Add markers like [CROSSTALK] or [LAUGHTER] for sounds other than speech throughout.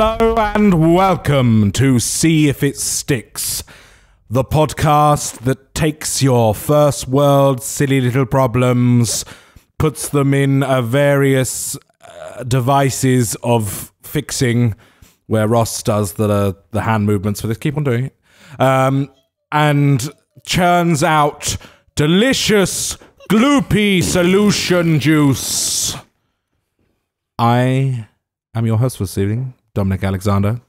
Hello and welcome to See If It Sticks, the podcast that takes your first world silly little problems, puts them in various uh, devices of fixing, where Ross does the the hand movements for this. Keep on doing it, um, and churns out delicious gloopy solution juice. I am your host for this evening, Dominic Alexander.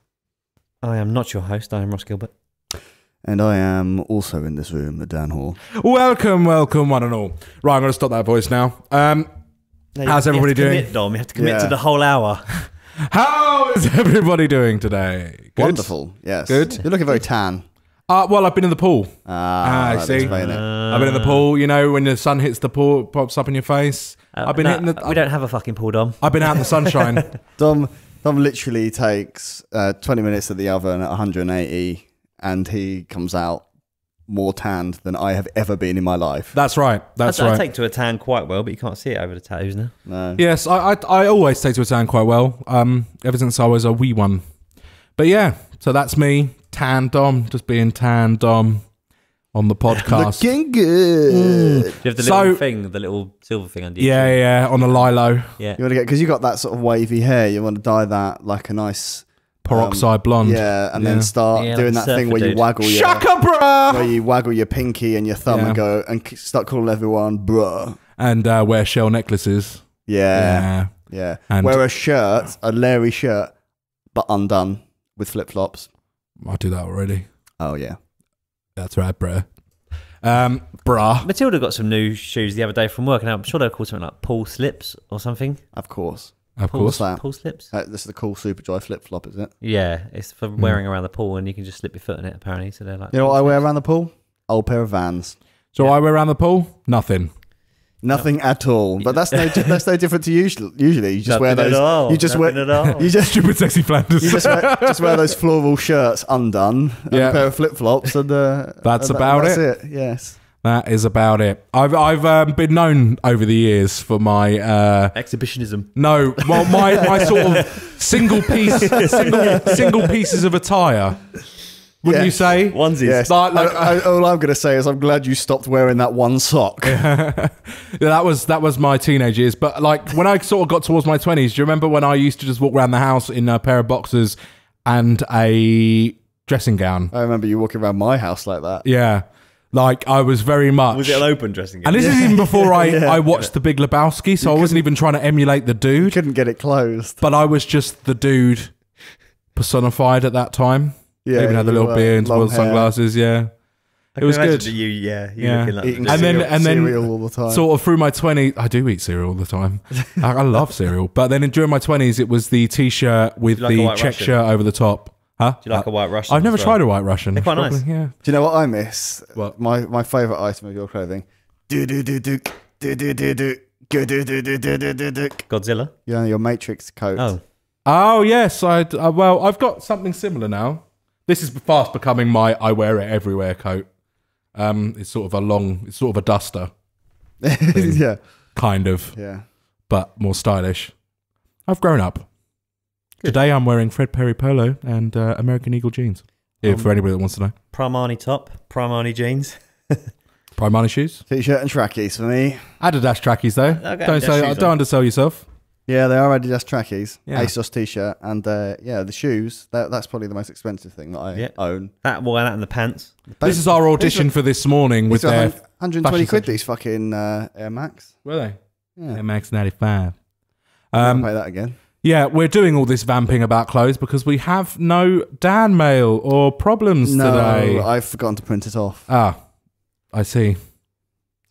I am not your host. I am Ross Gilbert. And I am also in this room, the Dan Hall. Welcome, welcome, one and all. Right, I'm going to stop that voice now. Um, No, How's you have everybody to doing? Commit, Dom. You have to commit Yeah. to the whole hour. [LAUGHS] how is everybody doing today? Good? Wonderful, yes. Good. You're looking very tan. Uh, well, I've been in the pool. Ah, I that see. explain it. I've been in the pool. You know, when the sun hits the pool, it pops up in your face. Uh, I've been no, hitting the. we don't have a fucking pool, Dom. I've been out in the sunshine. [LAUGHS] Dom, Dom literally takes uh, 20 minutes at the oven at 180 and he comes out more tanned than I have ever been in my life. That's right. That's I, I right. take to a tan quite well, but you can't see it over the tattoos now. No. Yes, I, I I always take to a tan quite well. Um, ever since I was a wee one. But yeah, so that's me, tan Dom, just being tan Dom on the [LAUGHS] podcast. Looking good. Do you have the So- little thing, the little silver thing under your yeah, chin? yeah, on a lilo, yeah. You want to get because you got that sort of wavy hair. You want to dye that like a nice peroxide blonde. yeah, and Yeah. then start Yeah, doing like that thing surfer where you dude. waggle your Shaka, where you waggle your pinky and your thumb Yeah. and go and start calling everyone bruh. And uh, wear shell necklaces. Yeah, Yeah. yeah. And- Wear a shirt, a Larry shirt, but undone with flip flops. I do that already. Oh yeah. That's right, bruh. Um, bruh. Matilda got some new shoes the other day from work, and I'm sure they're called something like Paul Slips or something. Of course. Of Paul, course. that? Paul Slips? Uh, this is the cool super dry flip flop, is it? Yeah, it's for Hmm. wearing around the pool, and you can just slip your foot in it, apparently. So they're like. You know what I wear around the pool? Old pair of Vans. So Yeah. I wear around the pool? Nothing. Nothing at all. But that's no that's no different to usual. Usually, you just wear Nothing those. At all. You just Nothing wear. At all. You just Stupid sexy Flanders. you just wear, [LAUGHS] just wear those floral shirts undone and Yeah. a pair of flip flops and uh, That's and about that's it. it. Yes. that is about it. I've I've um, been known over the years for my uh, Exhibitionism. no, well, my my sort of single piece [LAUGHS] single single pieces of attire. Wouldn't you say? Onesies. Yes. Like- like- I- I- all I'm going to say is I'm glad you stopped wearing that one sock. [LAUGHS] Yeah, that was that was my teenage years. But like when I sort of got towards my twenties, do you remember when I used to just walk around the house in a pair of boxers and a dressing gown? I remember you walking around my house like that. Yeah, like I was very much. Was it an open dressing and gown? this is even before I, [LAUGHS] Yeah. I watched The Big Lebowski, so I wasn't even trying to emulate the You dude, couldn't get it closed. but I was just the dude personified at that time. Yeah, even had the little were beard, long wore hair, sunglasses. Yeah, I it was imagine good. that You, yeah, you Yeah. looking like Eating And then- cereal, and then- cereal all the time. sort of through my 20s i do eat cereal all the time I, I love cereal but then during my 20s it was the t-shirt with you like a the white check Russian? shirt over the top huh Do you like a white Russian? i've never as well? tried a white russian They're quite nice. yeah Do you know what I miss? What? My my favorite item of your clothing. Do do do do do do do do do do do do do do do do. Godzilla. You know your Matrix coat. Oh, oh yes i uh, well i've got something similar now this is fast becoming my i wear it everywhere coat. Um it's sort of a long it's sort of a duster [LAUGHS] yeah, kind of yeah. but more stylish. I've grown up. Today i'm wearing fred perry polo and uh, american eagle jeans. If Um, for anybody that wants to know. Primani top, Primani jeans. primani shoes? T-shirt and trackies for me. Adidas trackies though. Okay, don't say, don't undersell yourself. Yeah, they are Adidas trackies. Yeah. ASOS T-shirt and uh, yeah, the shoes. That, that's probably the most expensive thing that I Yeah. own. That well, that and the pants. This is our audition for this morning with their. 120 quid. section. These fucking uh, Air Max. Were they? Yeah, Air Max ninety five. I'll Um, pay that again. yeah, we're doing all this vamping about clothes because we have no Dan mail or problems No, today. I've forgotten to print it off. ah, I see.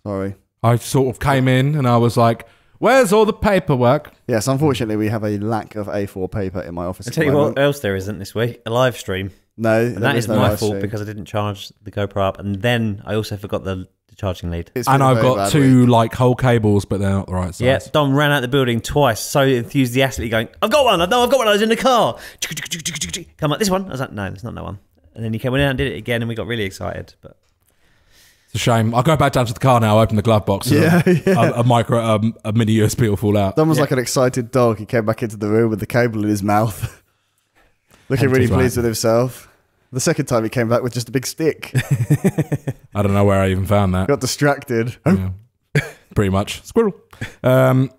Sorry. I sort of came in and I was like, "Where's all the paperwork?" Yes, unfortunately, we have a lack of A4 paper in my office. I at tell the you what else there isn't this week: a live stream, No, and there that is no my fault stream. because I didn't charge the GoPro up, and then I also forgot the, the charging lead. It's And been a I've got two week. like whole cables, but they're not the right size. Yeah, Dom ran out the building twice, so enthusiastically, going, "I've got one! I know I've got one! I was in the car. Come on, this one." I was like, "No, it's not that one." And then he came in and did it again, and we got really excited. But It's a shame. I'll go back down to the car now, open the glove box. and Yeah, [LAUGHS] a, yeah. A, a micro, um, a mini USB will fall out. Dom was Yeah. like an excited dog. He came back into the room with the cable in his mouth. [LAUGHS] Looking really Tempted, right. pleased with himself. The second time he came back with just a big stick. [LAUGHS] I don't know where I even found that. Got distracted. Yeah. Pretty much. Squirrel. Um,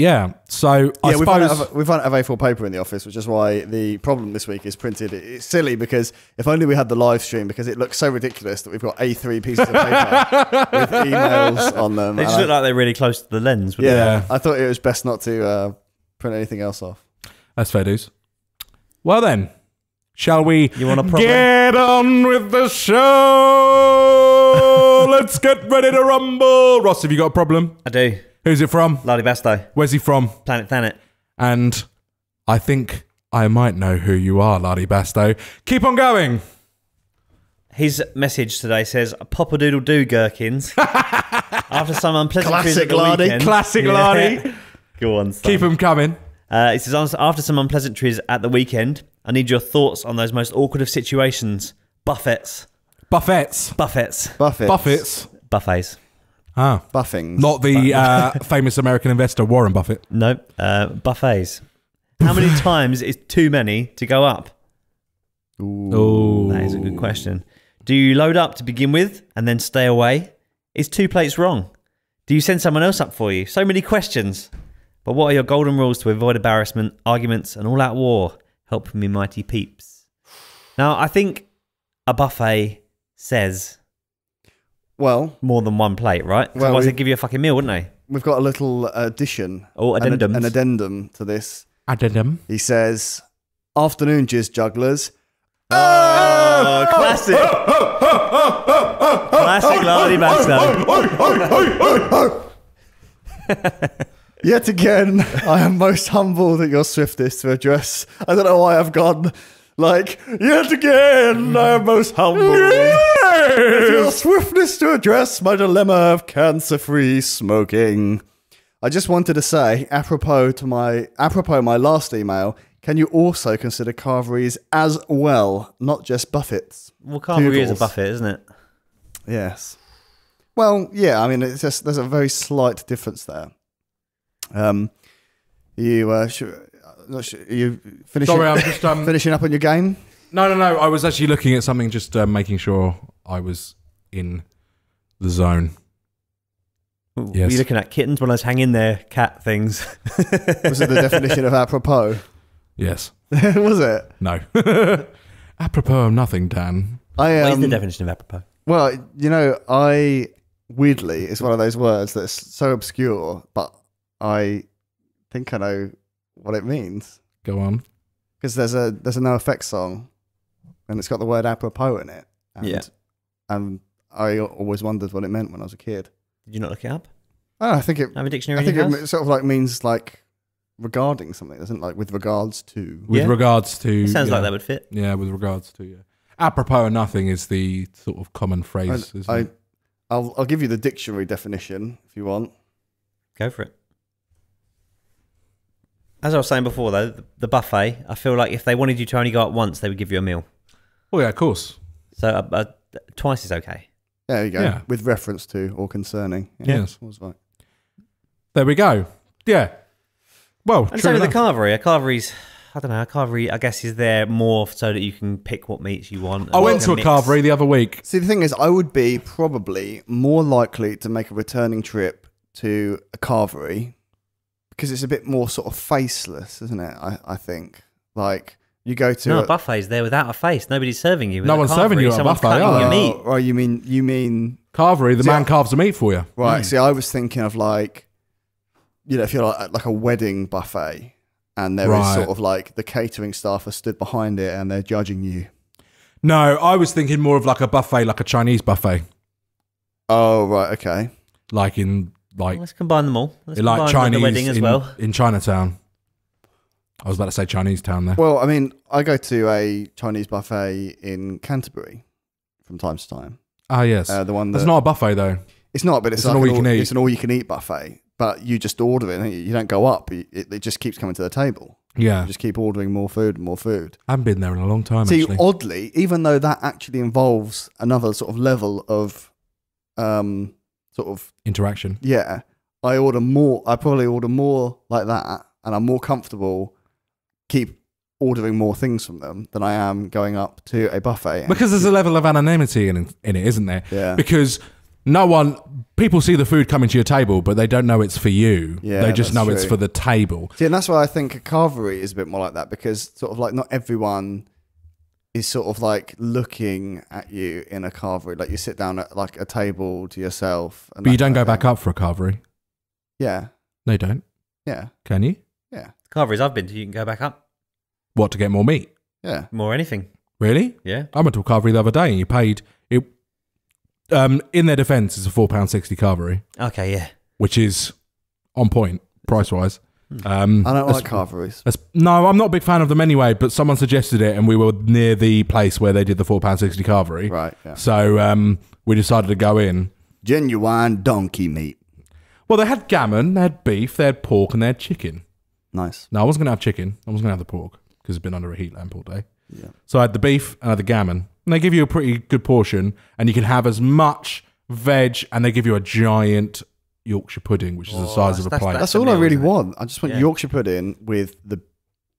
yeah. So I yeah, we've run, out suppose. of, we've run out of A4 paper in the office, which is why the problem this week is printed. It's silly because if only we had the live stream, because it looks so ridiculous that we've got A3 pieces of paper with [LAUGHS] emails on them. They just look I- like they're really close to the lens. wouldn't yeah, Yeah. I thought it was best not to uh, print anything else off. That's fair dues. Well then, shall we You want a proper- get on with the show? [LAUGHS] Let's get ready to rumble. Ross, have you got a problem? they? I do. Who's it from? Lardy Basto, Where's he from? Planet Thanet. And I think I might know who you are, Lardy Basto. Keep on going. His message today says, "Pop a doodle do gherkins." [LAUGHS] After some unpleasantries Classic at the Lardy. weekend. Classic Yeah. Lardy. [LAUGHS] Go on, son. Keep him coming. Uh, it says, after some unpleasantries at the weekend, I need your thoughts on those most awkward of situations. Buffets. Buffets. Buffets. Buffett. Buffets. Buffets. Ah. Buffings. Not the uh, [LAUGHS] famous American investor Warren Buffett. No, uh, buffets. How many [LAUGHS] times is too many to go up? Oh. That is a good question. Do you load up to begin with and then stay away? Is two plates wrong? Do you send someone else up for you? So many questions. But what are your golden rules to avoid embarrassment, arguments, and all out war? Help me, mighty peeps. Now, I think a buffet says Well, more than one plate, right? 'Cause Well, Otherwise, we- they'd give you a fucking meal, wouldn't they? we've got a little addition. Or an. An addendum to this. Addendum. He says, Afternoon, jizz jugglers. Oh, classic. classic Lardy Basto. [LAUGHS] Yet again, I am most humbled at your swiftness to address. I don't know why I've gone like, yet again, I am most humbled [LAUGHS] at your swiftness to address my dilemma of cancer free smoking. I just wanted to say, apropos to my apropos my last email, can you also consider carveries as well, not just buffets? Well, carvery is a buffet, isn't it? Yes. Well, yeah. I mean, it's just there's a very slight difference there. Um, you uh, should, not sure, are you finishing? Sorry, I'm just um. [LAUGHS] finishing up on your game. No, no, no. I was actually looking at something, just uh, making sure I was in the zone. Ooh, Yes. Were you looking at kittens? when I was hang in there cat things. [LAUGHS] Was it the definition of apropos? Yes. [LAUGHS] was it? No. [LAUGHS] Apropos of nothing, Dan. I what is um, the definition of apropos? well, you know, I weirdly it's one of those words that's so obscure, but I think I know what it means Go on. because there's a there's a NOFX song, and it's got the word apropos in it. And, Yeah. And I always wondered what it meant when I was a kid. Did you not look it up? Oh, I think it. Have a dictionary I think it sort of like means like regarding something, doesn't it? Like with regards to. With Yeah. regards to. It sounds yeah. like that would fit. Yeah, with regards to, yeah. Apropos of nothing is the sort of common phrase, isn't I, it? I'll I'll give you the dictionary definition if you want. Go for it. As I was saying before, though, the buffet, I feel like if they wanted you to only go up once, they would give you a meal. Oh, yeah, of course. So uh, uh, twice is okay. There you go. Yeah. With reference to or concerning. Yes. was right. There we go. Yeah. Well, And true so with the carvery. A carvery's, I don't know, a carvery, I guess, is there more so that you can pick what meats you want. I went to a mix. carvery the other week. See, the thing is, I would be probably more likely to make a returning trip to a carvery because it's a bit more sort of faceless, isn't it? I, I think. Like you go to No, a, a buffet's there without a face. Nobody's serving you. No a one's serving you at a Someone's buffet, cutting are your they? meat. Oh, right, you mean you mean Carvery, the See, man I- carves the meat for you. right? Mm. See, I was thinking of like, you know, if you're like, like a wedding buffet, and there is Right. sort of like the catering staff are stood behind it and they're judging you. No, I was thinking more of like a buffet, like a Chinese buffet, Oh, right, okay. like in like Let's combine them all. Let's like combine Chinese the wedding as in, well. in Chinatown. I was about to say Chinese town there. Well, I mean, I go to a Chinese buffet in Canterbury from time to time. Ah, yes. Uh, the one That's not a buffet though. it's not, but it's, it's like an an all-you-can-eat. It's an all-you-can-eat buffet, but you just order it. You You don't go up. It, it just keeps coming to the table. Yeah, You just keep ordering more food and more food. I haven't been there in a long time. See, actually, oddly, even though that actually involves another sort of level of, um, sort of interaction. yeah, I order more. I probably order more like that, and I'm more comfortable. Keep ordering more things from them than I am going up to a buffet. Because there's a level of anonymity in, in it, isn't there? Yeah. Because no one, people see the food coming to your table, but they don't know it's for you. Yeah, they just know it's for the table. See, and that's why I think a carvery is a bit more like that because sort of like not everyone is sort of like looking at you in a carvery. Like you sit down at like a table to yourself. And But you don't go of back up for a carvery. Yeah, No, you don't. yeah, Can you? Yeah, Carveries I've been to, you can go back up. What, to get more meat? yeah. More anything. Really? Yeah. I went to a carvery the other day and you paid it. Um, in their defence, it's a four pound sixty carvery, Okay, yeah. which is on point price wise. Um, I don't like carveries. no, I'm not a big fan of them anyway. But someone suggested it, and we were near the place where they did the four pound sixty carvery. Right, yeah. So um, we decided to go in. Genuine donkey meat. Well, they had gammon, they had beef, they had pork, and they had chicken. Nice. No, I wasn't going to have chicken. I was going to have the pork because it's been under a heat lamp all day. Yeah. So I had the beef and I had the gammon. And they give you a pretty good portion, and you can have as much veg, and they give you a giant Yorkshire pudding, which is the Oh, size of a that's- plate. that's- That's all I really want. I just want Yeah. Yorkshire pudding with the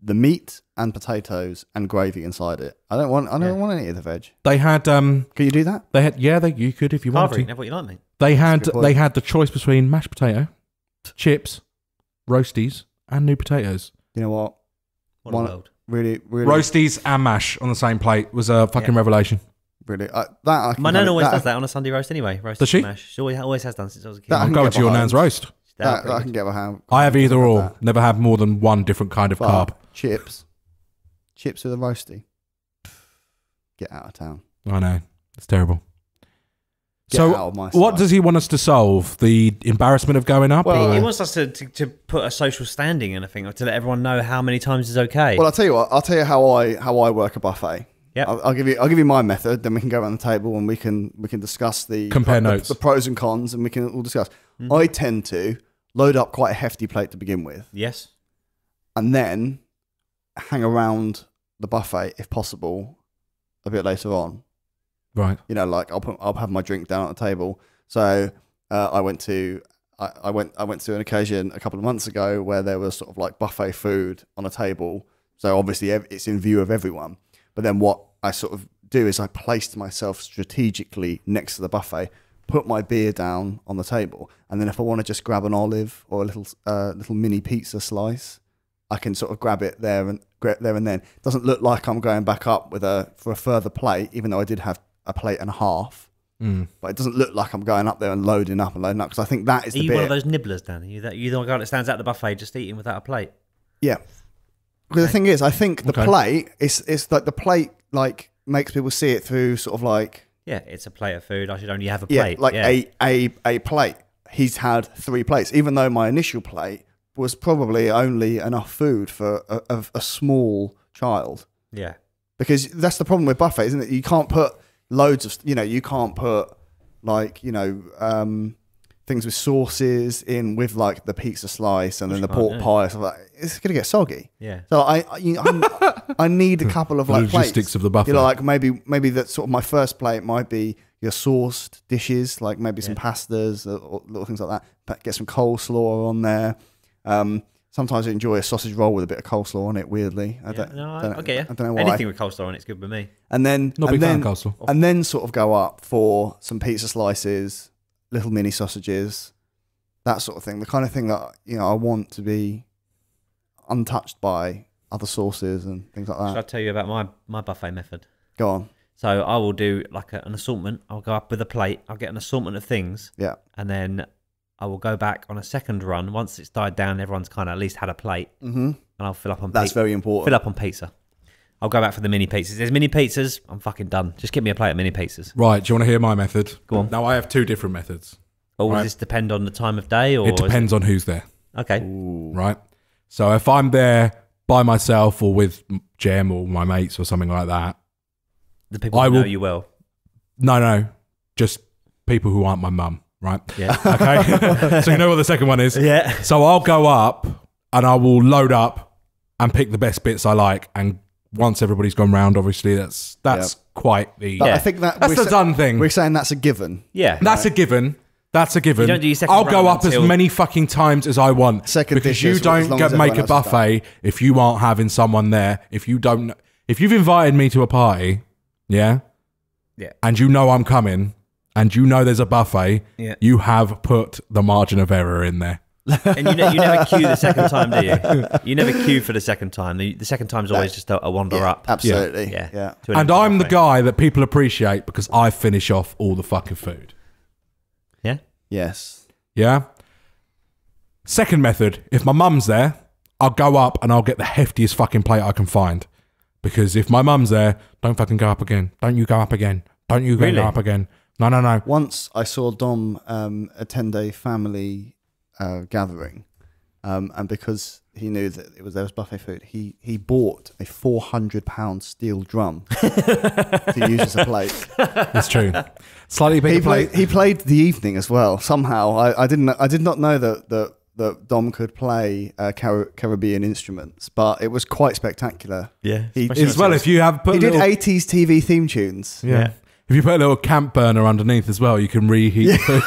the meat and potatoes and gravy inside it. I don't want I don't Yeah. want any of the veg. they had, um, Can you do that? they had, yeah, they you could if you wanted Carvery, to. have what you like, mate. They had, good point. they had the choice between mashed potato, chips, roasties, and new potatoes. You know what? What One- a world. Really, really, Roasties and mash on the same plate was a fucking Yeah. revelation. really. Uh, that I can My nan always that, does that on a Sunday roast anyway. Roast Does she? Mash. She always, always has done since I was a kid. That- I I'm can going get to your behind. nan's roast. She's That, pretty that I good. can get behind. I have either or. That. Never had more than one different kind of But carb. Chips, chips with a roasty. Get out of town. I know. It's terrible. Get so, out of my what does he want us to solve? The embarrassment of going up? Well, or- He wants us to, to, to put a social standing in a thing, or to let everyone know how many times is okay. Well, I'll tell you what. I'll tell you how I how I work a buffet. Yep. I'll, I'll give you I'll give you my method. Then we can go around the table and we can we can discuss the Compare the, notes. the pros and cons, and we can all discuss. Mm-hmm. I tend to load up quite a hefty plate to begin with, yes. and then hang around the buffet if possible a bit later on. Right. you know, like I'll put, I'll have my drink down at the table. So uh, I went to I, I went I went to an occasion a couple of months ago where there was sort of like buffet food on a table. So obviously it's in view of everyone. But then what I sort of do is I placed myself strategically next to the buffet, put my beer down on the table, and then if I want to just grab an olive or a little uh, little mini pizza slice, I can sort of grab it there and there and then. It doesn't look like I'm going back up with a for a further plate, even though I did have a plate and a half. Mm. But it doesn't look like I'm going up there and loading up and loading up because I think that is Are the you bit. one of those nibblers, Dan? Are you that you the guy that stands at the buffet just eating without a plate? Yeah. Because the thing is, I think the Okay. plate is it's like the plate like makes people see it through sort of like Yeah, it's a plate of food. I should only have a yeah, plate. like yeah. a a a plate. He's had three plates, even though my initial plate was probably only enough food for a, a, a small child. yeah. Because that's the problem with buffet, isn't it? You can't put loads of you know you can't put like you know um, things with sauces in with like the pizza slice and then the pork yeah. pie. and stuff like. It's gonna get soggy. Yeah. So I, I, you know, I'm- I need a couple of like Logistics plates. of the buffet. You know, like maybe maybe that sort of my first plate might be your sourced dishes, like maybe some pastas or, or little things like that. But get some coleslaw on there. Um, sometimes I enjoy a sausage roll with a bit of coleslaw on it. Weirdly, I Yeah, don't, no, I, don't, I get you. I don't know why. Anything with coleslaw on it's good with me. And then Not and big fan then of coleslaw. and then sort of go up for some pizza slices, little mini sausages, that sort of thing. The kind of thing that you know I want to be untouched by other sauces and things like Shall I that. tell you about my, my buffet method? Go on. So I will do like a, an assortment. I'll go up with a plate. I'll get an assortment of things, Yeah. and then I will go back on a second run once it's died down. Everyone's kind of at least had a plate, Mm-hmm. and I'll fill up on. Pizza. That's pi- very fill up on pizza. I'll go back for the mini pizzas. There's mini pizzas. I'm fucking done. Just give me a plate of mini pizzas. Right. Do you want to hear my method? Go on. Now, I have two different methods. Or does Right. this depend on the time of day? Or it depends on who's there. okay. right? So if I'm there by myself or with Jem or my mates or something like that, The people I who know will- you well. no, no, just people who aren't my mum, right? Yeah. [LAUGHS] Okay, so you know what the second one is. yeah. So I'll go up and I will load up and pick the best bits I like, and once everybody's gone round, obviously that's that's quite the Yeah. I think that that's we're, the sa- done thing. we're saying that's a given. Yeah. That's a given. That's a given. You don't do your second I'll go up as many fucking times as I want. Second because dishes you don't long get as make a else is done. buffet if you aren't having someone there. If you don't, if you've invited me to a party, yeah, Yeah. and you know I'm coming, and you know there's a buffet, Yeah. you have put the margin of error in there. [LAUGHS] And you, ne- you never queue the second time, do you? [LAUGHS] You never queue for the second time. The, the second time's always just a, a wander Yeah, up. Absolutely. Yeah. Yeah. to an And I'm the guy that people appreciate because I finish off all the fucking food. Yeah. Yes. Yeah. Second method, if my mum's there, I'll go up and I'll get the heftiest fucking plate I can find. Because if my mum's there, don't fucking go up again. Don't you go up again. Don't you go Really? up again. No, no, no. Once I saw Dom um, attend a family uh, gathering, um, and because he knew that it was there was buffet food, he he bought a four hundred pound steel drum to use as a plate. [LAUGHS] It's true. Slightly bigger He plate. played he played the evening as well. Somehow I, I didn't I did not know that that, that Dom could play uh, Car- Caribbean instruments, but it was quite spectacular. Yeah. He- As well, if you have put He a did eighties TV theme tunes. yeah. Yeah. If you put a little camp burner underneath as well, you can reheat the food.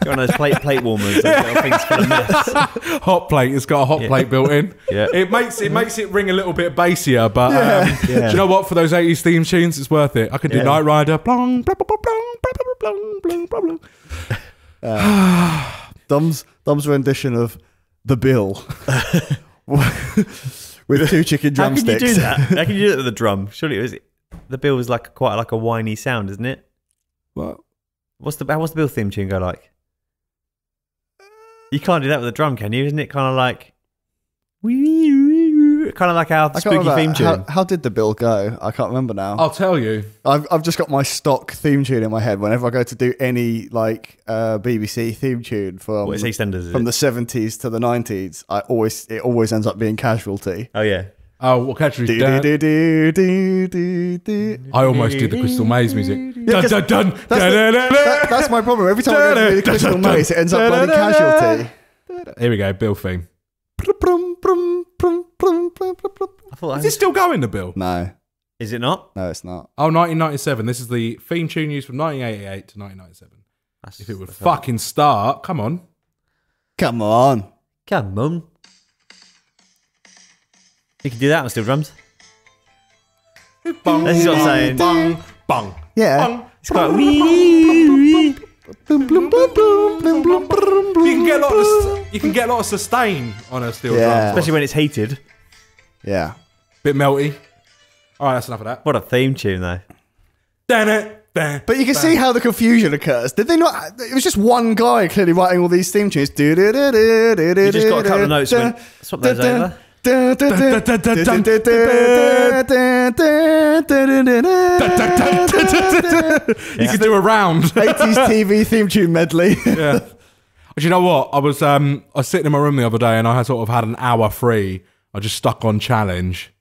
Got one of those plate plate warmers, those little things for the mess. [LAUGHS] hot plate. It's got a hot Yeah. plate built in. [LAUGHS] Yeah. It makes it makes it ring a little bit bassier, but um, [LAUGHS] Yeah. do you know what? For those 80s theme tunes, it's worth it. I could do Yeah. Knight Rider. Blong, blong, blong, blong, blong, blong, blong, blong. Dom's Dom's rendition of the bill with two chicken drumsticks. How can you do that? How can you do that with a drum? Surely it was the bill was like quite like a whiny sound, isn't it? What? What's the what's the bill theme tune go like? You can't do that with a drum, can you? Isn't it kind of like kind of like our spooky remember theme tune? How, how did the bill go? I can't remember now. I'll tell you. I've I've just got my stock theme tune in my head whenever I go to do any like uh, BBC theme tune from what is EastEnders? Is from it? the seventies to the nineties. I always it always ends up being Casualty. oh yeah, Oh, what catch Do, do, do, do, do, do, do. I almost did the Crystal Maze music. Yeah, dun, 'cause dun, dun, That's, dun, the- dun, dun, that- that's my problem. Every time I go to do the Crystal Maze, it ends up bloody Casualty. Here we go, Bill theme. Is it still going, the Bill? No, Is it not? no, it's not. Oh, 1997. This is the theme tune used from 1988 to 1997. That's- If it would fucking start, come on. Come on. Come on. You can do that on steel drums. Bong, This is what I'm saying. Bong, bong. Yeah. It's quite wee. Boom, boom, boom, boom, boom, boom, boom, boom. You can get a lot of you can get a lot of sustain on a steel Yeah. drum. Especially when it's heated. Yeah. Bit melty. All right, that's enough of that. What a theme tune, though. Damn it. Bang. But you can see how the confusion occurs. Did they not? It was just one guy clearly writing all these theme tunes. You You just got a couple of notes. When, swap those over. You could do a round. [LAUGHS] 80s TV theme tune medley. yeah. [LAUGHS] Do you know what? I was um I was sitting in my room the other day and I had sort of had an hour free. I just stuck on challenge.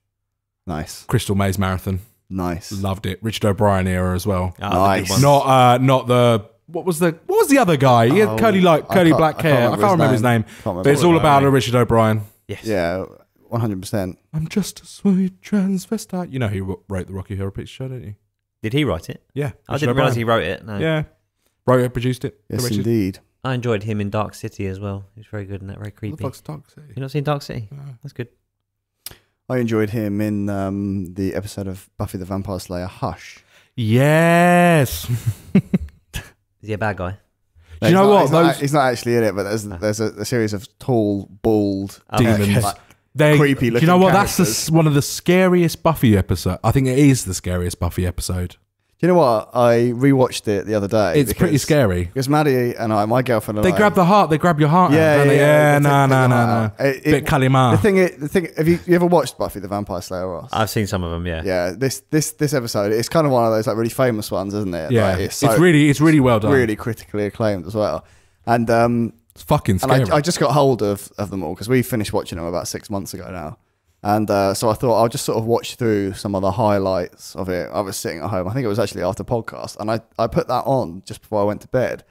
Nice. Crystal Maze Marathon. Nice. Loved it. Richard O'Brien era as well. Ah, Nice. Not uh not the what was the what was the other guy? He had Oh, curly like curly can't- black I can't hair. I can't remember his name. name. Can't remember But it's all name. about a Richard O'Brien. Yes. Yeah, 100%. I'm just a sweet transvestite. You know he wrote the Rocky Horror Picture Show, don't you? Did he write it? Yeah. I Richard didn't realise he wrote it. No. Yeah. Wrote it, produced it. Yes, directed. indeed. I enjoyed him in Dark City as well. He was very good in that, very What the creepy. fuck's Dark City? You not seen Dark City? No. That's good. I enjoyed him in um, the episode of Buffy the Vampire Slayer, Hush. Yes. [LAUGHS] Is he a bad guy? Do you know he's what? Not, he's, not, he's not actually in it, but there's there's a, a series of tall, bald Demons. okay. like, They, creepy Do you know what? That's the, one of the scariest Buffy episode. I think it is the scariest Buffy episode. Do you know what? I rewatched it the other day. It's pretty scary. Because Maddie and I, my girlfriend and They I, grab the heart. They grab your heart. Yeah, out, yeah, they? yeah, yeah. No, no, no, no. It- it- Bit Kali Ma. The thing, is, the thing. Have you, you ever watched Buffy the Vampire Slayer? Ross? I've seen some of them, yeah. yeah. This this this episode, it's kind of one of those like really famous ones, isn't it? yeah, Like, it's, so really, it's really well done. really critically acclaimed as well. And um, it's fucking and scary. I, I just got hold of, of them all because we finished watching them about six months ago now. And uh, so I thought I'll just sort of watch through some of the highlights of it. I was sitting at home. I think it was actually after podcast, and I, I put that on just before I went to bed.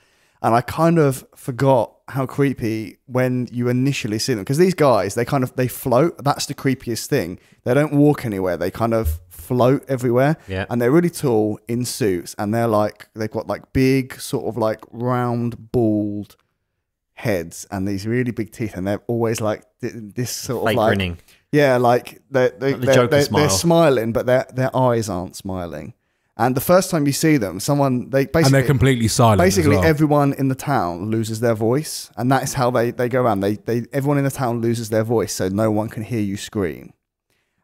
and I kind of forgot how creepy when you initially see them because these guys they kind of they float. That's the creepiest thing. They don't walk anywhere. They kind of float everywhere. Yeah. and they're really tall in suits, and they're like they've got like big sort of like round bald heads and these really big teeth, and they're always like this sort Fake of like grinning. yeah, like they're, they, Like the they're, they're, smile. they're smiling, but their their eyes aren't smiling. And the first time you see them, someone they and basically they're completely silent. as basically well. everyone in the town loses their voice, and that is how they they go around. They they everyone in the town loses their voice, so no one can hear you scream.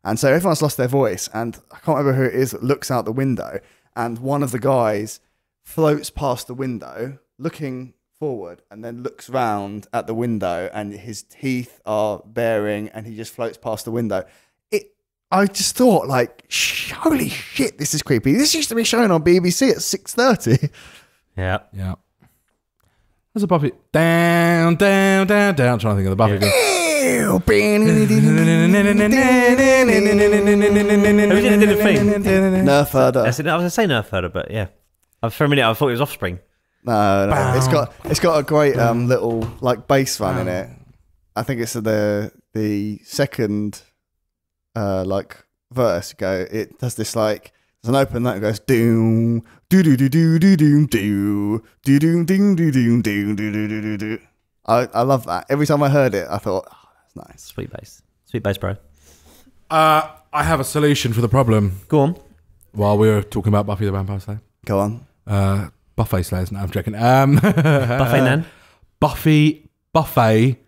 And so everyone's lost their voice, and I can't remember who it is that looks out the window, and one of the guys floats past the window, looking forward, and then looks round at the window, and his teeth are baring, and he just floats past the window. It, I just thought, like, holy shit, this is creepy. This used to be shown on BBC at six thirty. [LAUGHS] Yeah. yeah. There's a Buffy down, down, down, down. I'm trying to think of the Buffy. [LAUGHS] did the thing? Nerf herder. I, said, I was going to say Nerf herder, but yeah. For a minute, I thought it was Offspring. No, no. It's got it's got a great um little like bass run in it. I think it's the the second uh like verse go it does this like there's an open note that goes doom do do do do do do do do do do do do do do do do do do I I love that. Every time I heard it I thought oh, that's nice. Sweet bass. Sweet bass, bro. Uh, I have a solution for the problem. Go on. While we were talking about Buffy the Vampire Slayer, Go on. uh, buffet slayers. No, I'm joking. Um, [LAUGHS] Buffet Nan. Buffy buffet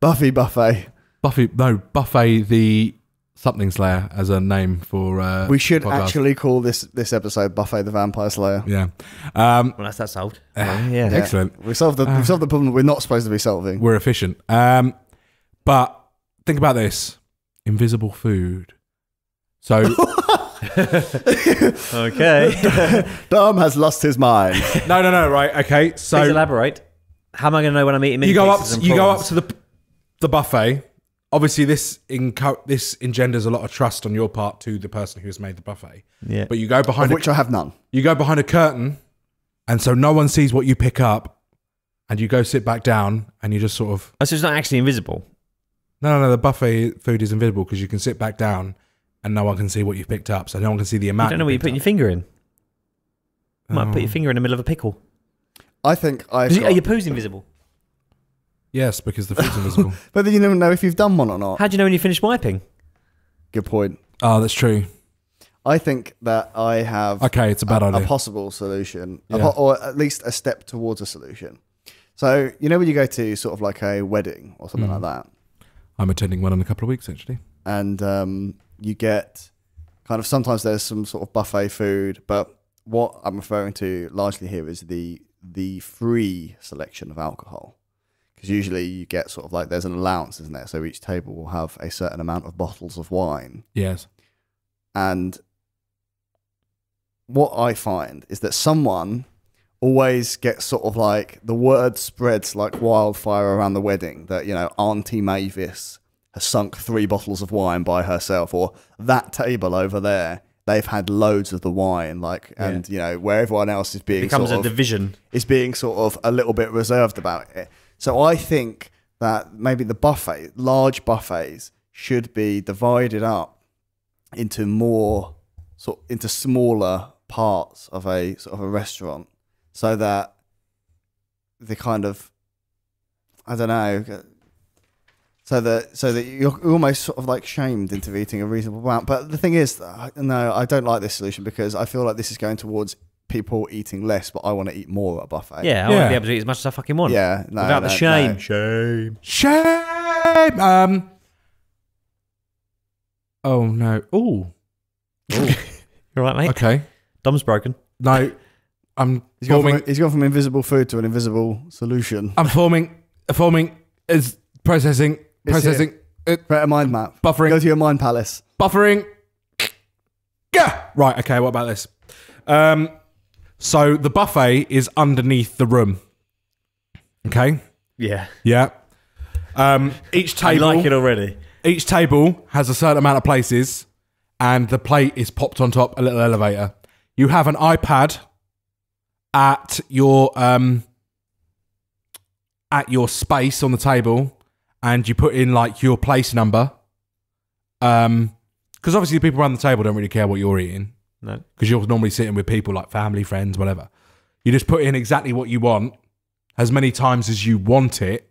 Buffy Buffet. Buffy no buffet the something slayer as a name for uh, We should podcast. actually call this this episode Buffet the Vampire Slayer. yeah um, Well, that's that solved. [LAUGHS] yeah. yeah. excellent We solved the we solved the problem we're not supposed to be solving. we're efficient um, but think about this invisible food so [LAUGHS] [LAUGHS] Okay. [LAUGHS] Dom has lost his mind. no no no right okay Please so elaborate. How am I going to know when I'm eating you go up mini pizzas and you go up to the the buffet obviously this enco- this engenders a lot of trust on your part to the person who has made the buffet Yeah. but you go behind of which I have none. you go behind a curtain and so no one sees what you pick up and you go sit back down and you just sort of Oh, so it's not actually invisible. no no no the buffet food is invisible because you can sit back down and no one can see what you've picked up so no one can see the You amount don't know what you're picked putting your finger in. You might put Oh. your finger in the middle of a pickle. I think I've Is it- got, Are your poos invisible? yes because the food's invisible [LAUGHS] but then you never know if you've done one or not. How do you know when you finish wiping? Good point. oh that's true I think that I have okay it's a bad a, idea a possible solution, a po- or at least a step towards a solution. So you know when you go to sort of like a wedding or something Mm. like that, i'm attending one in a couple of weeks actually and um, you get kind of sometimes there's some sort of buffet food, but what I'm referring to largely here is the the free selection of alcohol. Because usually you get sort of like there's an allowance, isn't there? So each table will have a certain amount of bottles of wine. yes And what I find is that someone always gets sort of like the word spreads like wildfire around the wedding that, you know, Auntie Mavis has sunk three bottles of wine by herself, or that table over there, they've had loads of the wine, like, and, you know, where everyone else is being becomes sort a of, division. is being sort of a little bit reserved about it. So I think that maybe the buffet, large buffets, should be divided up into more sort into smaller parts of a sort of a restaurant, so that the kind of I don't know. So that so that you're almost sort of like shamed into eating a reasonable amount. But the thing is, no, I don't like this solution because I feel like this is going towards people eating less, but I want to eat more at a buffet. Yeah, I Yeah. want to be able to eat as much as I fucking want. Yeah, no, Without the no, shame. no. Shame. shame um oh no oh [LAUGHS] You're right, mate? okay Dom's broken. no i'm He's gone, forming from, he's gone from invisible food to an invisible solution. i'm forming forming is processing It's processing uh, Create a mind map. buffering Go to your mind palace. buffering. Gah! Right, okay, what about this? Um, so the buffet is underneath the room. Okay, Yeah. yeah. Um, each I table, like it already. each table has a certain amount of places, and the plate is popped on top a little elevator. You have an iPad at your um, at your space on the table and you put in like your place number. Um, because obviously the people around the table don't really care what you're eating No. because you're normally sitting with people like family, friends, whatever. You just put in exactly what you want as many times as you want it,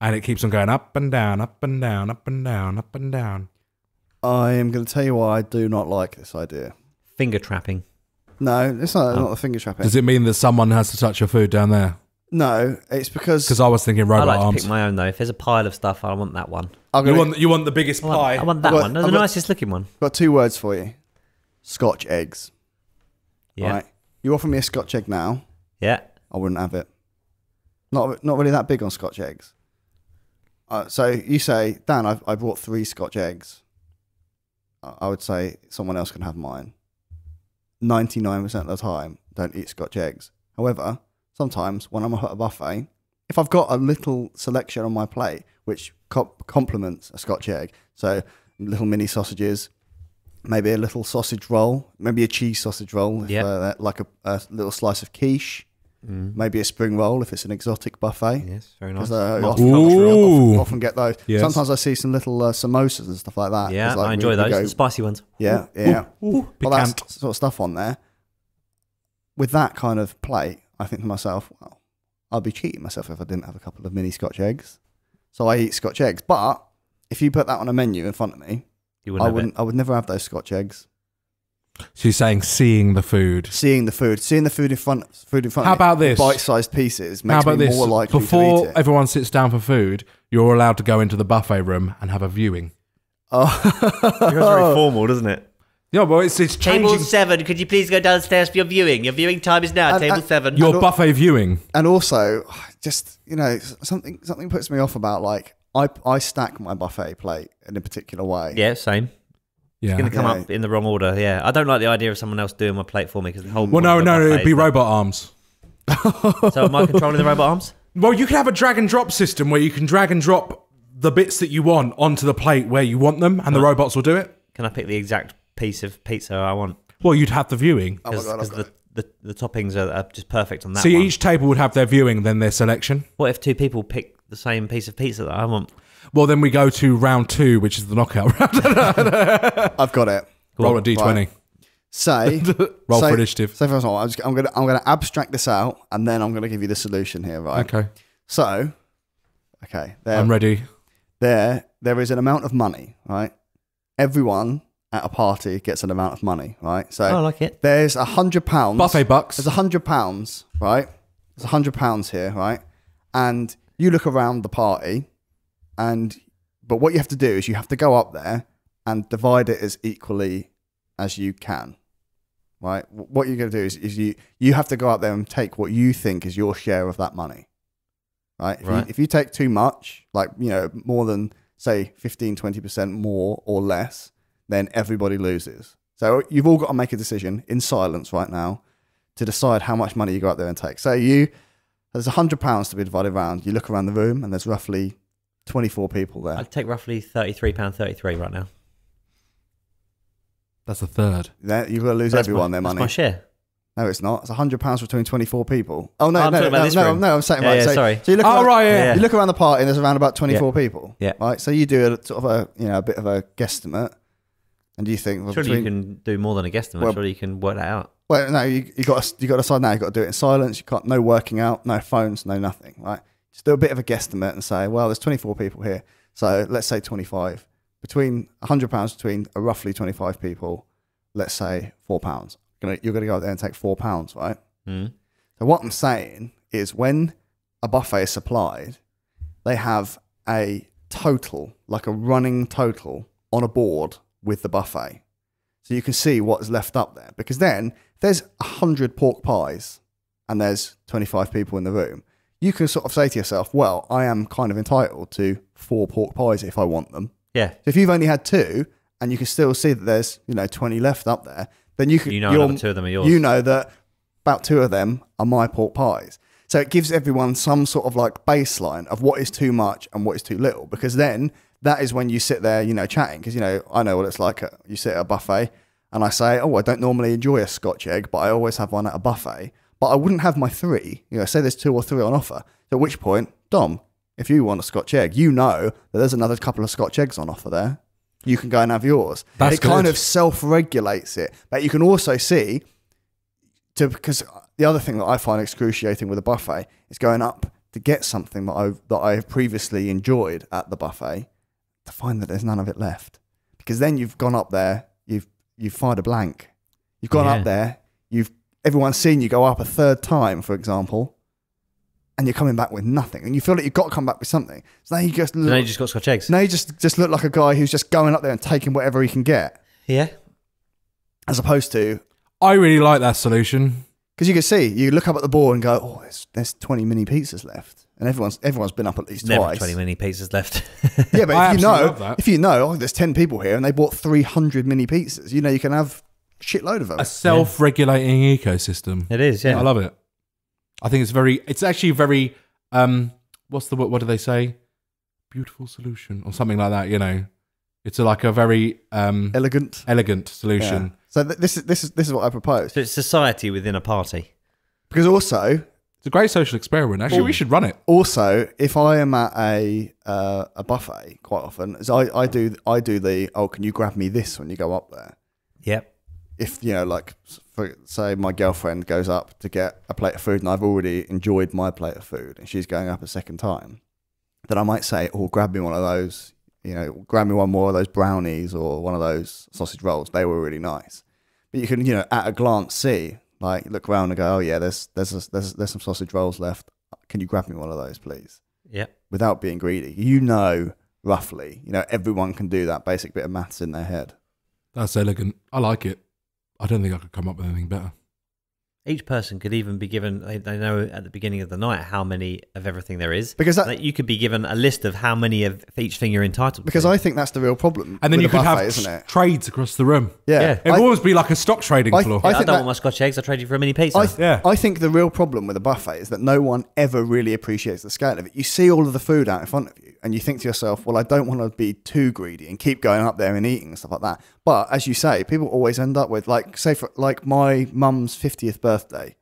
and it keeps on going up and down, up and down, up and down, up and down. I am going to tell you why I do not like this idea. Finger trapping. No, it's not, Oh. not the finger trapping. Does it mean that someone has to touch your food down there? No, it's because Because I was thinking I robot like to arms. pick my own though. If there's a pile of stuff, I want that one. I'm You gonna, want you want the biggest I want, pie? I want that I've got- one. The I've got- nicest looking one. got two words for you. Scotch eggs. Yeah. Right. You offer me a Scotch egg now, Yeah. I wouldn't have it. Not not really that big on Scotch eggs. Uh, so you say, Dan, I've I bought three Scotch eggs. I I would say someone else can have mine. Ninety nine percent of the time, don't eat Scotch eggs. However, sometimes when I'm at a buffet, if I've got a little selection on my plate which co- complements a Scotch egg, so little mini sausages, maybe a little sausage roll, maybe a cheese sausage roll, if, uh, like a, a little slice of quiche, maybe a spring roll if it's an exotic buffet. Yes. Very nice. Uh, Multi- often, Ooh. often, often get those. Yes. Sometimes I see some little uh, samosas and stuff like that. yeah, like I enjoy we- we those. go- spicy ones. yeah, yeah. Ooh, Well, that sort of stuff on there. With that kind of plate, I think to myself, well, I'd be cheating myself if I didn't have a couple of mini Scotch eggs. So I eat Scotch eggs. But if you put that on a menu in front of me, You wouldn't I wouldn't. I would never have those Scotch eggs. She's saying seeing the food. Seeing the food, seeing the food in front, food in front. How of me, about this? Bite-sized pieces How about me this? more likely to Before eat it. everyone sits down for food, you're allowed to go into the buffet room and have a viewing. Oh, [LAUGHS] it. Becomes very formal, doesn't it? Yeah, well, it's, it's Table seven. Could you please go downstairs for your viewing? Your viewing time is now. And- Table and- seven. your al- buffet viewing. and also, just you know, something something puts me off about like I I stack my buffet plate in a particular way. yeah, same. Yeah. It's going to come Yeah. up in the wrong order. Yeah, I don't like the idea of someone else doing my plate for me because the whole. Well, point no, no, it'd be is that- robot arms. [LAUGHS] So am I controlling the robot arms? Well, you can have a drag and drop system where you can drag and drop the bits that you want onto the plate where you want them, and the robots will do it. Can I pick the exact piece of pizza I want? Well, you'd have the viewing. Oh my Because god, I've got the, the the toppings are, are just perfect on that So one. each table would have their viewing, then their selection. What if two people pick the same piece of pizza that I want? Well, then we go to round two, which is the knockout [LAUGHS] round. I've got it. Roll a d20. Right. Say [LAUGHS] Roll say, for initiative. Say for example, I'm, just, I'm gonna I'm gonna abstract this out, and then I'm gonna give you the solution here, right? Okay, So, okay, there, I'm ready. there, there is an amount of money, right? Everyone at a party gets an amount of money, right? So Oh, I like it. there's a hundred pounds. Buffet bucks. There's a hundred pounds, right? There's a hundred pounds here, right? And you look around the party, and but what you have to do is you have to go up there and divide it as equally as you can, right? What you're going to do is, is you you have to go up there and take what you think is your share of that money, right? If, Right. You, if you take too much, like you know more than say 15, 20 percent more or less, then everybody loses. So you've all got to make a decision in silence right now to decide how much money you go out there and take. So you, there's a hundred pounds to be divided around. You look around the room and there's roughly 24 people there. I'd take roughly thirty-three pound thirty-three right now. That's a third. There, you've got to lose That's everyone my, their that's money. my share. No, it's not. It's a hundred pounds between 24 people. Oh no, Oh, I'm no, talking no, no, no, I'm saying Yeah, right. yeah, so, sorry. So you look Oh, around, right, yeah. Yeah. You look around the party and there's around about 24 people. Yeah. Right. So you do a sort of a you know a bit of a guesstimate, and do you think well, Surely between, you can do more than a guesstimate. Well- Surely you can work that out. Well, no, you, you got to, you got to decide now. You got to do it in silence. You can't no working out, no phones, no nothing. Right? Just do a bit of a guesstimate and say, well, there's 24 people here, so let's say 25 between 100 pounds between a roughly 25 people. Let's say four pounds. You're you're gonna go out there and take four pounds, right? Mm. So what I'm saying is, when a buffet is supplied, they have a total, like a running total, on a board with the buffet so you can see what's left up there. Because then, if there's 100 pork pies and there's 25 people in the room, you can sort of say to yourself, well, I am kind of entitled to four pork pies if I want them. Yeah. So if you've only had two and you can still see that there's, you know, 20 left up there, then you can, You know two of them are yours. You know that about two of them are my pork pies. So it gives everyone some sort of like baseline of what is too much and what is too little. Because then that is when you sit there, you know, chatting. Because, you know, I know what it's like. uh, You sit at a buffet and I say, oh, I don't normally enjoy a scotch egg, but I always have one at a buffet. but I wouldn't have my three. You know, say there's two or three on offer. At which point, Dom, if you want a Scotch egg, you know that there's another couple of Scotch eggs on offer there. You can go and have yours. That's it kind of self-regulates it, but you can also see to because the other thing that I find excruciating with a buffet is going up to get something that I that I have previously enjoyed at the buffet to find that there's none of it left. Because then you've gone up there, you've you've fired a blank. You've gone Yeah. up there, you've everyone's seen you go up a third time, for example, and you're coming back with nothing, and you feel like you've got to come back with something. So now you just look, now you just got Scotch eggs. now you just just look like a guy who's just going up there and taking whatever he can get, Yeah. as opposed to I really like that solution. Because you can see, you look up at the board and go, "Oh, there's, there's 20 mini pizzas left," and everyone's everyone's been up at least Never twice. 20 mini pizzas left. Yeah, but I if you know, that. if you know, oh, there's 10 people here and they bought 300 mini pizzas, you know, you can have shitload of them. A self-regulating ecosystem. it is, yeah. I love it. I think it's very. It's actually very. Um, what's the what? What do they say? Beautiful solution or something like that. You know, it's a, like a very um, Elegant elegant Yeah. solution. So th- this is this is this is what I propose. So it's society within a party. Because also, It's a great social experiment. Actually, we should run it. also, if I am at a uh, a buffet quite often, is I, I do I do the oh, can you grab me this when you go up there? Yep. if you know, like, for, say my girlfriend goes up to get a plate of food and I've already enjoyed my plate of food and she's going up a second time, then I might say, "Oh, grab me one of those." You know, grab me one more of those brownies or one of those sausage rolls. They were really nice. But you can, you know, at a glance see, like, look around and go, "Oh yeah, there's there's a, there's there's some sausage rolls left. Can you grab me one of those, please?" Yep. Without being greedy, you know roughly. You know, everyone can do that basic bit of maths in their head. That's elegant. I like it. I don't think I could come up with anything better. Each person could even be given, they, they know at the beginning of the night how many of everything there is. Because that, Like, you could be given a list of how many of each thing you're entitled Because to. I think that's the real problem. And then with you could buffet, have isn't it? trades across the room. Yeah, Yeah. It would always be like a stock trading I- floor. I I, think don't that- want my Scotch eggs. I trade you for a mini pizza. I, Yeah. I think the real problem with a buffet is that no one ever really appreciates the scale of it. You see all of the food out in front of you, and you think to yourself, "Well, I don't want to be too greedy and keep going up there and eating and stuff like that." But as you say, people always end up with like, say, for like my mum's fiftieth birthday,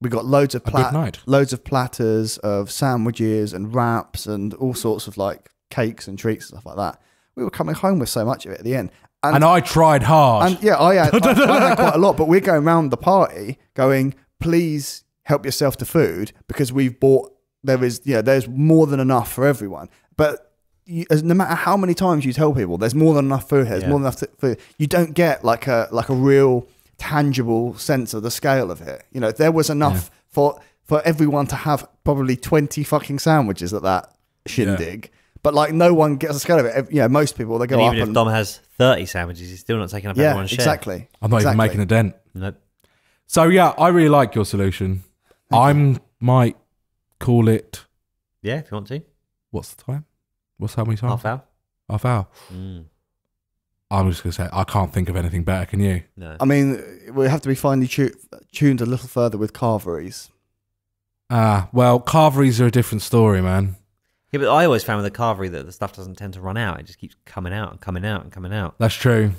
we got loads of plat- loads of platters of sandwiches and wraps and all sorts of like cakes and treats and stuff like that. We were coming home with so much of it at the end, and I tried hard. and yeah, I had, [LAUGHS] I had quite a lot, but we're going around the party going, please help yourself to food because we've bought, there is, yeah, there's more than enough for everyone. But you, as, no matter how many times you tell people there's more than enough food here, there's Yeah. more than enough t- food, you don't get like a, like a real tangible sense of the scale of it. You know, there was enough for, for everyone to have probably 20 fucking sandwiches at that shindig. But like no one gets a scale of it. Ev- You know, most people they go and up even if and Dom has 30 sandwiches, he's still not taking up yeah, everyone's share. exactly. I'm not even making a dent. Nope. So yeah, I really like your solution. I might call it. Yeah, if you want to. What's the time? What's how many times? Half hour. Half hour. Mm. I'm just gonna say I can't think of anything better. Can you? No. I mean, we have to be finely tu- tuned a little further with carveries. Ah, well, carveries are a different story, man. Yeah, but I always found with the carvery that the stuff doesn't tend to run out. It just keeps coming out and coming out and coming out. That's true.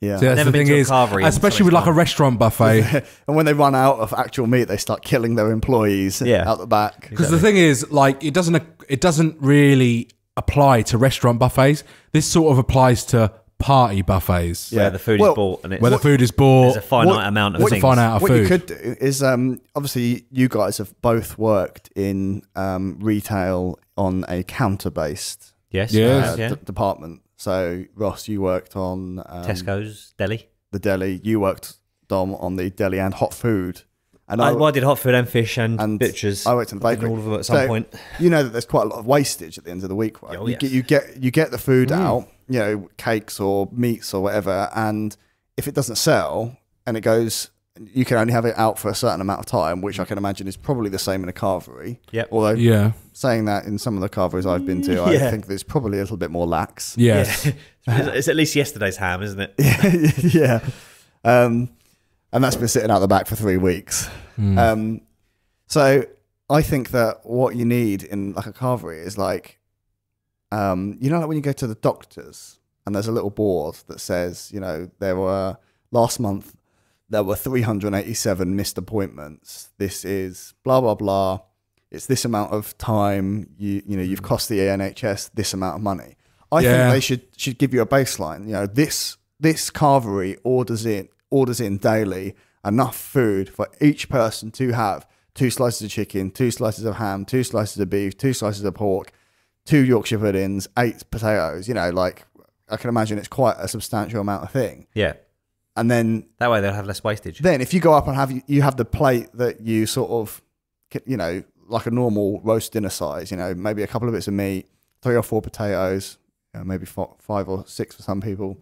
Yeah. See, that's Never the been thing to a is, carvery and especially something's with like a gone. restaurant buffet. [LAUGHS] and when they run out of actual meat, they start killing their employees Yeah. out the back. Because the thing is, like, it doesn't it doesn't really apply to restaurant buffets. This sort of applies to party buffets, Yeah. Where the food Well, is bought and it's, where the food is bought. there's a finite What- amount of what- things. Finite of what food. you could do is, um, obviously, you guys have both worked in um, retail on a counter-based Yes. Yes. uh, yeah. d- department. So, Ross, you worked on um, Tesco's deli. the deli. You worked Dom on the deli and hot food. And I, well, I did hot food and fish and, and butchers. I worked in the I bakery. all of them at some So, point. You know that there's quite a lot of wastage at the end of the week, right? Oh, you, yes. get, you get you get the food out, you know, cakes or meats or whatever, and if it doesn't sell and it goes, you can only have it out for a certain amount of time, which I can imagine is probably the same in a carvery. Yep. Although yeah. saying that in some of the carveries I've been to, I think there's probably a little bit more lax. Yes. [LAUGHS] it's, it's at least yesterday's ham, isn't it? [LAUGHS] yeah. Um, and that's been sitting out the back for three weeks. Hmm. Um, so I think that what you need in like a carvery is like, um, you know, like when you go to the doctors and there's a little board that says, you know, there were last month there were 387 missed appointments. This is blah blah blah. It's this amount of time. You you know you've hmm. cost the NHS this amount of money. I Yeah. think they should should give you a baseline. You know this this carvery orders in orders in daily enough food for each person to have two slices of chicken, two slices of ham, two slices of beef, two slices of pork, two Yorkshire puddings, eight potatoes. You know, like I can imagine it's quite a substantial amount of thing. Yeah. And then That way they'll have less wastage. then if you go up and have you have the plate that you sort of you know like a normal roast dinner size you know maybe a couple of bits of meat three or four potatoes you know, maybe fo- five or six for some people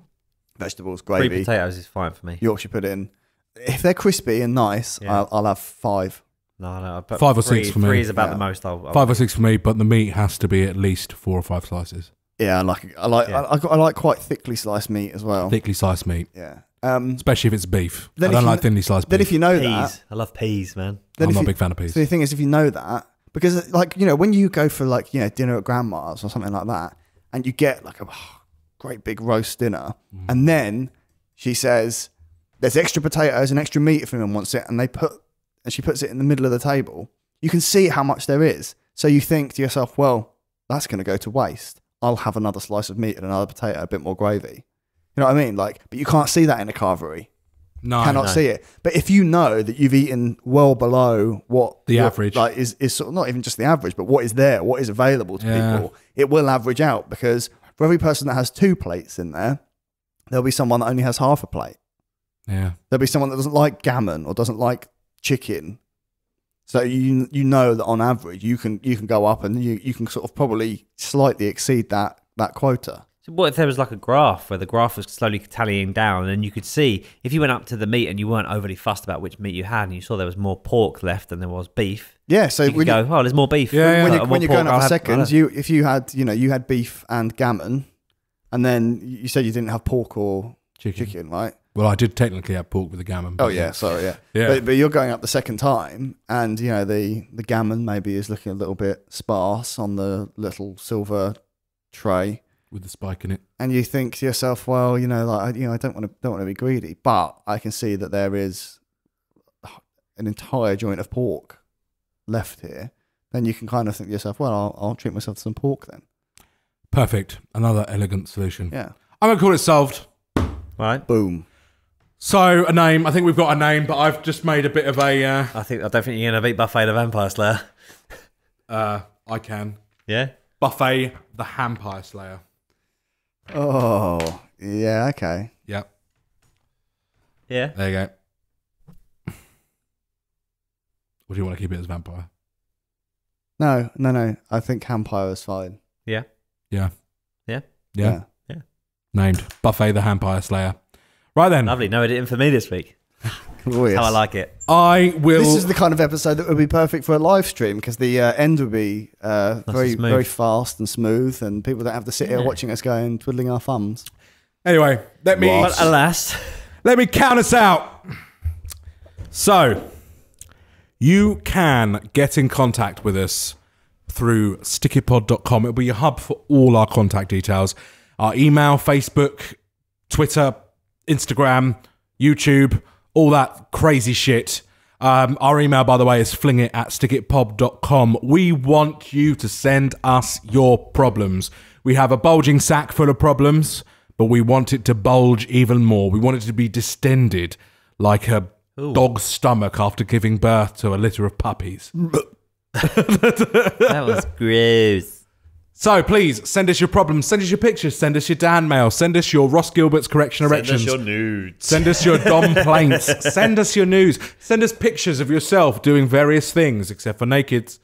vegetables gravy. Three gravy potatoes is fine for me. yorkshire pudding if they're crispy and nice Yeah. I'll, I'll have five No, no. But Five or three, six for me. Three is about Yeah. the most. I'll, I'll Five or six for me, but the meat has to be at least four or five slices. yeah i like i like Yeah. I, I, I like quite thickly sliced meat as well Thickly sliced meat, yeah um especially if it's beef. Then I don't you like kn- thinly sliced then beef. if you know peas. that I love peas, man. then I'm if not a you- big fan of peas. So the thing is, if you know that, because like you know, when you go for like you know dinner at grandma's or something like that, and you get like a great big roast dinner, Mm. and then she says there's extra potatoes and extra meat if anyone wants it, and they put and she puts it in the middle of the table, you can see how much there is. So you think to yourself, well, that's going to go to waste. I'll have another slice of meat and another potato, a bit more gravy. You know what I mean? Like, but you can't see that in a carvery no, cannot no. see it. But if you know that you've eaten well below what The what, average. like is is sort of not even just the average, but what is there, what is available to Yeah. people, it will average out because for every person that has two plates in there, there'll be someone that only has half a plate. yeah. There'll be someone that doesn't like gammon or doesn't like chicken. So you you know that on average you can you can go up and you, you can sort of probably slightly exceed that that quota. So what if there was like a graph where the graph was slowly tallying down, and you could see if you went up to the meat and you weren't overly fussed about which meat you had, and you saw there was more pork left than there was beef, Yeah. So you could when you, go, oh, there's more beef. Yeah, yeah. when, Uh, you, more when you're pork, going I'll up for have- seconds, I'll you if you had you know you had beef and gammon, and then you said you didn't have pork or Chicken. chicken, right? Well, I did technically have pork with the gammon. Oh yeah, sorry, yeah. [LAUGHS] Yeah. But, but you're going up the second time, and you know the the gammon maybe is looking a little bit sparse on the little silver tray, with the spike in it. and you think to yourself, well, you know, like I- you know, I don't want to don't want to be greedy, but I can see that there is an entire joint of pork left here. Then you can kind of think to yourself, well, I'll, I'll treat myself to some pork then. Perfect. Another elegant solution. Yeah. I'm gonna call it solved. Right. Boom. So a name. I think we've got a name, but I've just made a bit of a. Uh, I think I don't think you're gonna beat Buffet the Vampire Slayer. uh, I can Yeah. buffet the Vampire Slayer. Oh, yeah, okay. Yep. Yeah. There you go. Or do you want to keep it as vampire? No, no, no. I think vampire is fine. Yeah. Yeah. Yeah. Yeah. Yeah. Named Buffet the Vampire Slayer. Right then. Lovely. No editing for me this week. [LAUGHS] Oh, yes. How I like it. I will. This is the kind of episode that would be perfect for a live stream because the uh, end would be uh, very, very fast and smooth, and people don't have to sit here Yeah. watching us going twiddling our thumbs. anyway, let me But alas, let me count us out. So, you can get in contact with us through stickitpod.com. It'll be your hub for all our contact details. Our email, Facebook, Twitter, Instagram, YouTube, all that crazy shit. Um, our email, by the way, is flingit at. We want you to send us your problems. We have a bulging sack full of problems, but we want it to bulge even more. We want it to be distended like a dog's stomach after giving birth to a litter of puppies. [LAUGHS] that was gross. So please send us your problems, send us your pictures, send us your Dan mail, send us your Ross Gilbert's correction erections. Send us your nudes. Send us your Dom [LAUGHS] plaints. Send us your news. Send us pictures of yourself doing various things, except for nakeds.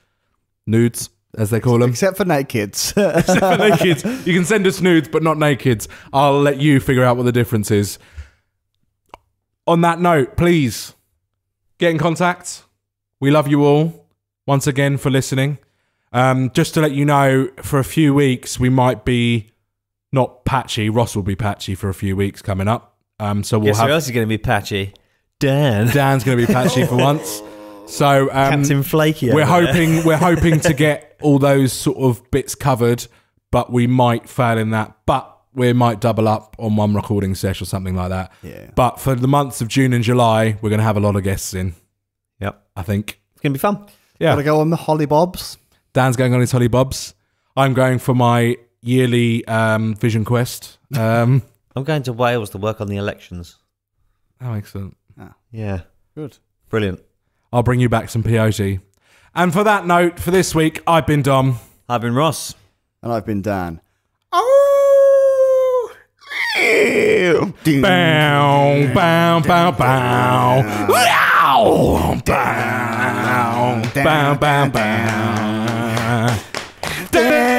Nudes, as they call them. Except for nakeds. [LAUGHS] Except for nakeds. You can send us nudes, but not nakeds. I'll let you figure out what the difference is. On that note, please get in contact. We love you all once again for listening. Um, just to let you know, for a few weeks, we might be not patchy. Ross will be patchy for a few weeks coming up. Um, so we'll Guess who else is going to be patchy? Dan. [LAUGHS] Dan's going to be patchy for once. So um, Captain Flaky. we're over there. hoping we're [LAUGHS] hoping to get all those sort of bits covered, but we might fail in that. But we might double up on one recording session or something like that. Yeah. But for the months of June and July, we're going to have a lot of guests in. Yep. I think. It's going to be fun. Yeah. Gotta go on the Holly Bobs. Dan's going on his Holly Bobs. I'm going for my yearly um, Vision Quest. Um, I'm going to Wales to work on the elections. oh, excellent. Yeah. Good. Brilliant. I'll bring you back some peyote. And for that note, for this week, I've been Dom. I've been Ross. And I've been Dan. Oh! Bow, bow, bow, bow. Wow! Bow, bow, bow, bow. Down,